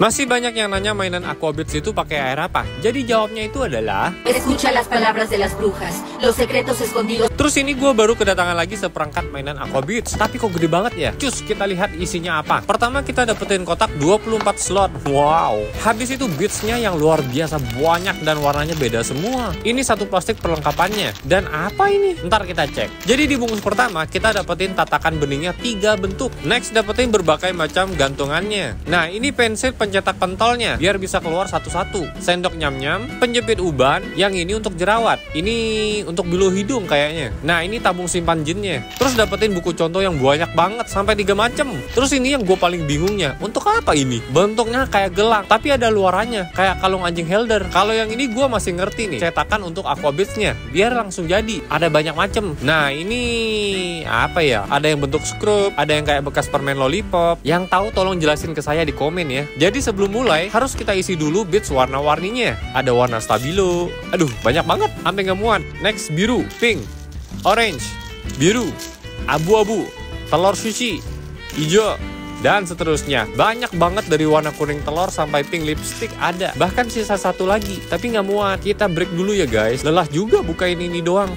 Masih banyak yang nanya mainan Aquabits itu pakai air apa? Jadi jawabnya itu adalah Escucha las palabras de las brujas, los secretos escondidos. Terus ini gue baru kedatangan lagi seperangkat mainan Aquabits. Tapi kok gede banget ya? Cus, kita lihat isinya apa. Pertama kita dapetin kotak 24 slot. Wow. Habis itu beatsnya yang luar biasa banyak dan warnanya beda semua. Ini satu plastik perlengkapannya. Dan apa ini? Ntar kita cek. Jadi di bungkus pertama kita dapetin tatakan beningnya tiga bentuk. Next dapetin berbagai macam gantungannya. Nah ini pensil pencetak pentolnya Biar bisa keluar satu-satu. Sendok nyam-nyam Penjepit uban Yang ini untuk jerawat. Ini untuk bilu hidung kayaknya. Nah ini tabung simpan jinnya. Terus dapetin buku contoh yang banyak banget Sampai tiga macam Terus ini yang gue paling bingungnya Untuk apa ini? Bentuknya kayak gelang Tapi ada luarannya Kayak kalung anjing helder. Kalau yang ini gue masih ngerti nih Cetakan untuk aquabitsnya Biar langsung jadi. Ada banyak macam Nah ini apa ya? Ada yang bentuk skrup Ada yang kayak bekas permen lollipop. Yang tahu tolong jelasin ke saya di komen ya. Jadi sebelum mulai harus kita isi dulu bits warna-warninya Ada warna stabilo Aduh banyak banget Sampai nggak muat Next biru, pink, orange, biru, abu-abu, telur sushi, hijau, dan seterusnya. Banyak banget dari warna kuning telur sampai pink lipstick ada. Bahkan sisa satu lagi, tapi nggak muat. Kita break dulu ya guys. Lelah juga bukain ini doang.